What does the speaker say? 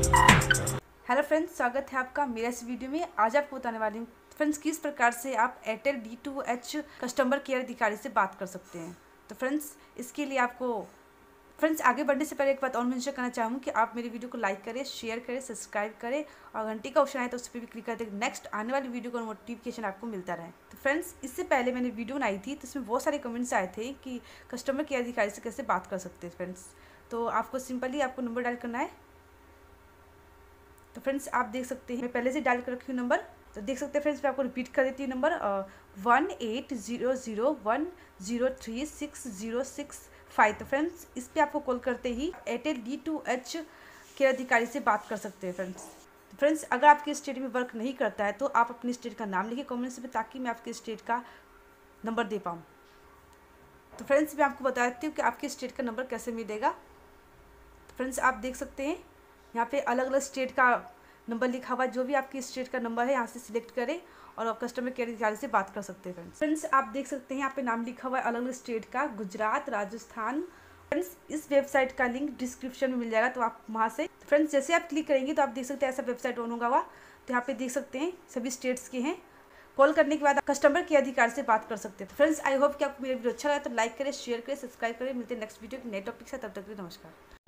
Hello friends स्वागत है आपका मेरा इस वीडियो में। आज आपको बताने वाली हूँ फ्रेंड्स किस प्रकार से आप Airtel D to H customer care अधिकारी से बात कर सकते हैं। तो फ्रेंड्स इसके लिए आपको फ्रेंड्स आगे बढ़ने से पहले एक बात और मेंशन करना चाहूँ कि आप मेरी वीडियो को लाइक करें शेयर करें सब्सक्राइब करें और घंटी का ऑप्शन आए तो उस पर भी क्लिक कर दें नेक्स्ट आने वाली वीडियो का नोटिफिकेशन आपको मिलता रहे। तो फ्रेंड्स इससे पहले मैंने वीडियो बनाई थी तो इसमें बहुत सारे कमेंट्स आए थे कि कस्टमर केयर अधिकारी से कैसे बात कर सकते हैं फ्रेंड्स तो आपको सिंपली आपको नंबर डायल करना है। तो फ्रेंड्स आप देख सकते हैं, मैं पहले से डायल कर रखी हूँ नंबर तो देख सकते हैं फ्रेंड्स मैं आपको रिपीट कर देती हूँ number one eight zero zero one zero three six zero six five तो फ्रेंड्स इस पर आपको कॉल करते ही एयरटेल डी टू एच के अधिकारी से बात कर सकते हैं फ्रेंड्स तो फ्रेंड्स अगर आपके स्टेट में वर्क नहीं करता है तो आप अपने स्टेट का नाम लिखिए कॉमेंट्स में ताकि मैं आपके स्टेट का नंबर दे पाऊँ। तो फ्रेंड्स मैं आपको बता देती हूँ कि आपके स्टेट का नंबर कैसे मिलेगा। तो फ्रेंड्स आप देख सकते हैं यहाँ पे अलग अलग स्टेट का नंबर लिखा हुआ जो भी आपकी स्टेट का नंबर है, यहाँ से सिलेक्ट करें और आप कस्टमर केयर अधिकारी से बात कर सकते हैं फ्रेंड्स फ्रेंड्स आप देख सकते हैं यहाँ पे नाम लिखा हुआ है अलग अलग स्टेट का, गुजरात, राजस्थान। फ्रेंड्स इस वेबसाइट का लिंक डिस्क्रिप्शन में मिल जाएगा तो आप वहाँ से। फ्रेंड्स जैसे आप क्लिक करेंगे तो आप देख सकते हैं ऐसा वेबसाइट ऑन होगा हुआ। तो यहाँ पे देख सकते हैं, सभी स्टेट्स के हैं। कॉल करने के बाद कस्टमर के अधिकार से बात कर सकते हैं। फ्रेंड्स आई होप कि आपको मेरा वीडियो अच्छा लगा तो लाइक करें शेयर करें सब्सक्राइब करें। मिलते हैं नेक्स्ट वीडियो के नए टॉपिक से तब तक नमस्कार।